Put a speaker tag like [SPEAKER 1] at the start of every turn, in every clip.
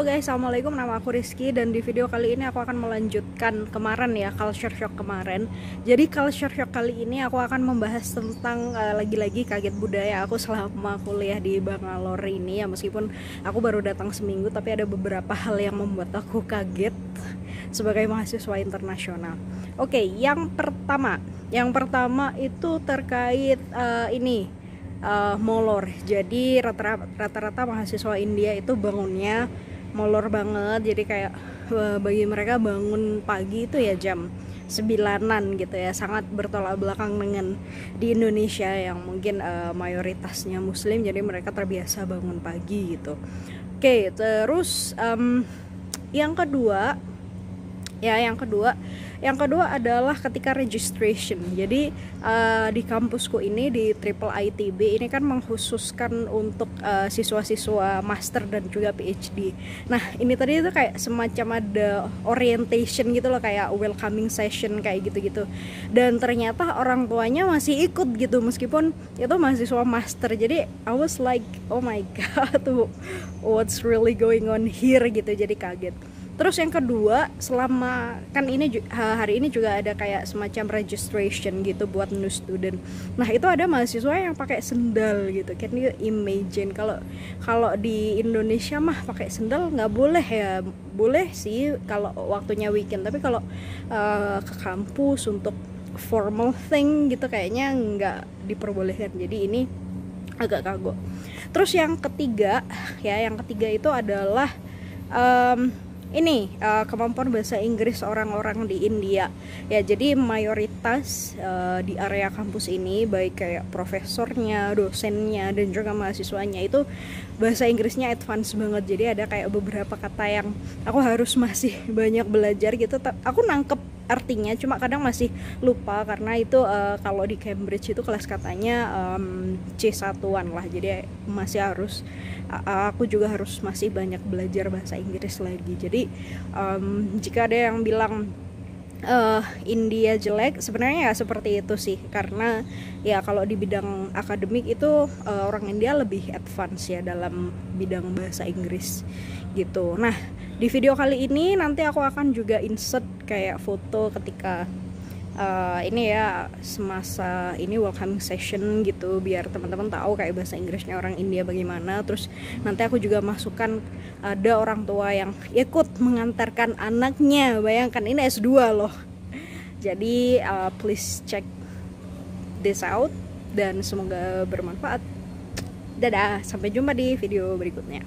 [SPEAKER 1] Halo guys, Assalamualaikum, nama aku Rizky Dan di video kali ini aku akan melanjutkan kemarin ya, culture shock kemarin. Jadi culture shock kali ini aku akan membahas tentang uh, lagi-lagi kaget budaya Aku selama kuliah di Bangalore ini ya. Meskipun aku baru datang seminggu Tapi ada beberapa hal yang membuat aku kaget Sebagai mahasiswa internasional. Oke, yang pertama. Yang pertama itu terkait uh, ini uh, molor. Jadi rata-rata mahasiswa India itu bangunnya molor banget. Jadi kayak bagi mereka bangun pagi itu ya jam sembilanan gitu ya sangat bertolak belakang dengan di Indonesia yang mungkin uh, mayoritasnya muslim jadi mereka terbiasa bangun pagi gitu oke terus um, yang kedua ya yang kedua yang kedua adalah ketika registration. Jadi uh, di kampusku ini di Triple ITB ini kan mengkhususkan untuk uh, siswa-siswa master dan juga PhD nah ini tadi itu kayak semacam ada orientation gitu loh kayak welcoming session kayak gitu-gitu. Dan ternyata orang tuanya masih ikut gitu meskipun itu mahasiswa master. Jadi I was like oh my god what's really going on here? gitu jadi kaget Terus yang kedua, selama kan ini hari ini juga ada kayak semacam registration gitu buat new student. Nah, itu ada mahasiswa yang pakai sendal gitu. Can you imagine kalau kalau di Indonesia mah pakai sendal nggak boleh ya. Boleh sih kalau waktunya weekend, tapi kalau uh, ke kampus untuk formal thing gitu kayaknya nggak diperbolehkan. Jadi ini agak kagok. Terus yang ketiga, ya yang ketiga itu adalah um, ini uh, kemampuan bahasa Inggris orang-orang di India. Ya jadi mayoritas uh, di area kampus ini baik kayak profesornya, dosennya dan juga mahasiswanya itu bahasa Inggrisnya advance banget. Jadi ada kayak beberapa kata yang aku harus masih banyak belajar gitu. Aku nangkep artinya cuma kadang masih lupa karena itu uh, kalau di Cambridge itu kelas katanya um, C1-an lah. Jadi masih harus uh, aku juga harus masih banyak belajar bahasa Inggris lagi. Jadi um, jika ada yang bilang uh, India jelek sebenarnya ya seperti itu sih. Karena ya kalau di bidang akademik itu uh, orang India lebih advance ya dalam bidang bahasa Inggris gitu. Nah di video kali ini nanti aku akan juga insert kayak foto ketika uh, ini ya semasa ini welcoming session gitu biar teman-teman tahu kayak bahasa Inggrisnya orang India bagaimana. Terus nanti aku juga masukkan ada orang tua yang ikut mengantarkan anaknya. Bayangkan ini S2 loh. Jadi uh, please check this out dan semoga bermanfaat. Dadah sampai jumpa di video berikutnya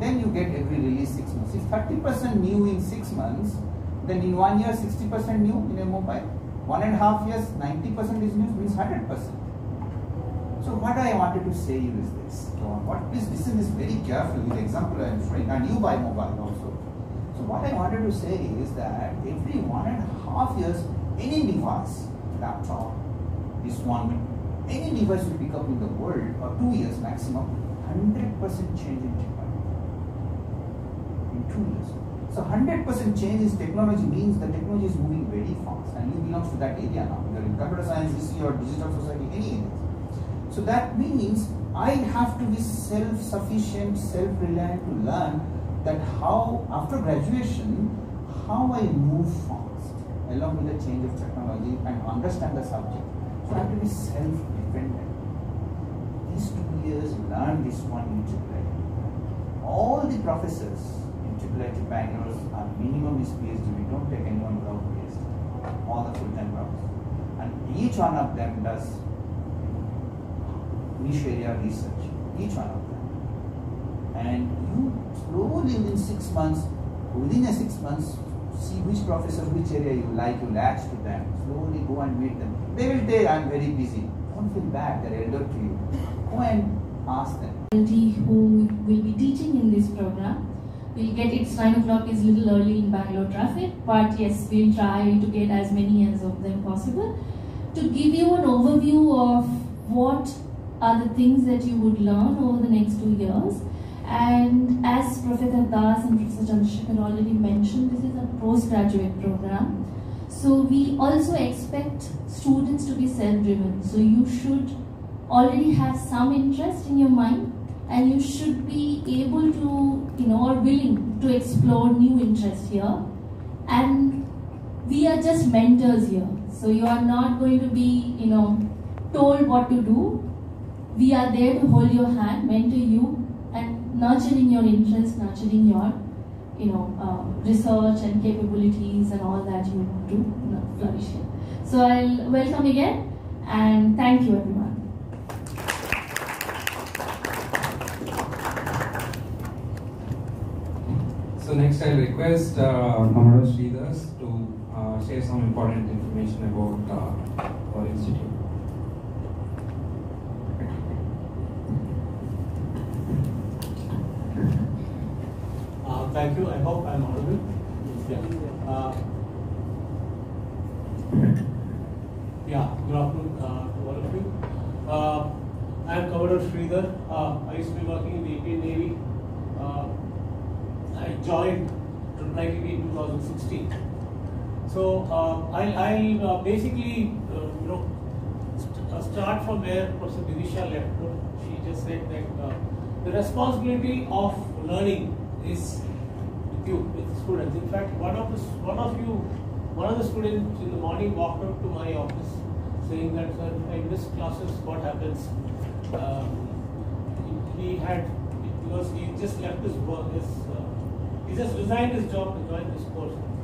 [SPEAKER 2] then you get every release six months. If 30% new in six months, then in one year 60% new in a mobile. One and a half years, 90% is new means 100%. So what I wanted to say you is this, what please listen is very carefully the example I am showing, and you buy mobile also. So what I wanted to say is that every one and a half years, any device, laptop, this one, any device you pick up in the world, or two years maximum, 100% change in two years. So 100% change in technology means the technology is moving very fast and you belong to that area now. You're in computer science, history or digital society, any area. So that means I have to be self-sufficient, self-reliant to learn that how, after graduation, how I move fast along with the change of technology and understand the subject. So I have to be self-dependent. These two years, learn this one integrate. All the professors Bangalore our minimum is. We don't take anyone without PhD. All the full-time professors. And each one of them does niche area research. Each one of them. And you slowly within six months, within a six months, see which professor, which area you like, you latch to them. Slowly go and meet them. They will tell, I'm very busy. Don't feel bad, they're elder to you. Go and ask them.
[SPEAKER 3] Who will be teaching in this program We'll get it's 9 o'clock is a little early in Bangalore traffic, but yes, we'll try to get as many as of them possible. To give you an overview of what are the things that you would learn over the next two years. And as Professor Das and Professor Chandrasekhar already mentioned, this is a postgraduate program. So we also expect students to be self-driven. So you should already have some interest in your mind and you should be able to, you know, or willing to explore new interests here. And we are just mentors here. So you are not going to be, you know, told what to do. We are there to hold your hand, mentor you, and nurturing your interests, nurturing your, you know, uh, research and capabilities and all that you want to you know, flourish here. So I'll welcome again and thank you everyone.
[SPEAKER 4] So next I'll request uh, Commodore Sridhar to uh, share some important information about uh, our institute.
[SPEAKER 5] Uh, thank you. I hope I'm audible. Yeah. Uh, yeah. Good afternoon uh, to all of you. Uh, I'm Commodore Sridhar. I used to be working in the Indian Navy. Joined IIITB in 2016. So uh, I'll, I'll uh, basically, uh, you know, st- uh, start from where Professor Divisha left. She just said that uh, the responsibility of learning is with you, with students. In fact, one of the one of you, one of the students in the morning walked up to my office saying that, sir, I miss classes. What happens? Um, he had because he just left his work. His, he just resigned his job to join this course.